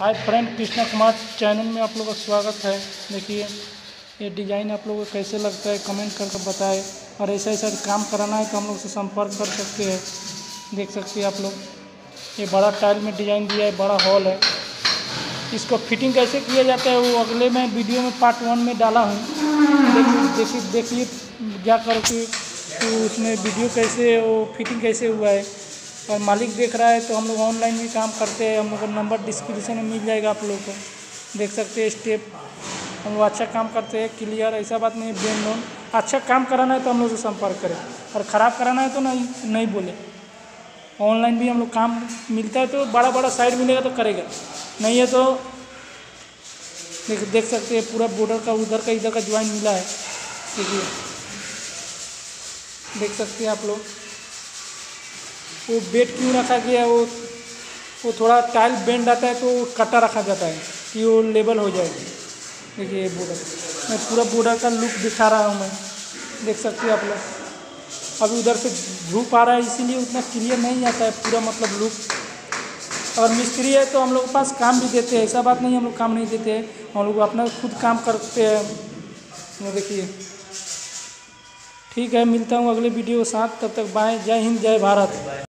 Hi friend Krishna Kumar channel में आप लोगों का स्वागत है। देखिए, ये डिज़ाइन आप लोगों को कैसे लगता है कमेंट करके बताएँ। और ऐसा ऐसा काम कराना है तो हम लोग से संपर्क कर सकते हैं। देख सकते हैं आप लोग। ये बड़ा टाइल में डिज़ाइन दिया है, बड़ा हॉल है। इसको फिटिंग कैसे किया जाता है, वो अगले मैं वीडियो में पार्ट वन में डाला हूँ। देखिए देखिए जा कर के उसमें वीडियो कैसे, वो फिटिंग कैसे हुआ है। और मालिक देख रहा है तो हम लोग ऑनलाइन भी काम करते हैं। हम लोग का नंबर डिस्क्रिप्शन में मिल जाएगा आप लोगों को। देख सकते हैं स्टेप। हम लोग अच्छा काम करते हैं, क्लियर, ऐसा बात नहीं ब्रेन लोन अच्छा काम कराना है तो हम लोग से संपर्क करें। और ख़राब कराना है तो नहीं नहीं बोले। ऑनलाइन भी हम लोग काम मिलता है तो बड़ा बड़ा साइड मिलेगा तो करेगा। नहीं है तो देख देख सकते हैं, पूरा बॉर्डर का, उधर का, इधर का ज्वाइन मिला है। देखिए। देख सकते हैं आप लोग। वो बेड क्यों रखा गया वो वो थोड़ा टाइल बेंड आता है तो कटा रखा जाता है कि वो लेवल हो जाए। देखिए ये बॉर्डर मैं पूरा बॉर्डर का लुक दिखा रहा हूँ मैं। देख सकते हैं आप लोग। अभी उधर से धूप आ रहा है, इसीलिए उतना क्लियर नहीं आता है पूरा मतलब लुक। अगर मिस्त्री है तो हम लोग के पास काम भी देते हैं, ऐसा बात नहीं हम लोग काम नहीं देते हैं। हम लोग अपना खुद काम करते हैं। देखिए। ठीक है, मिलता हूँ अगले वीडियो के साथ। तब तक बाय। जय हिंद, जय भारत।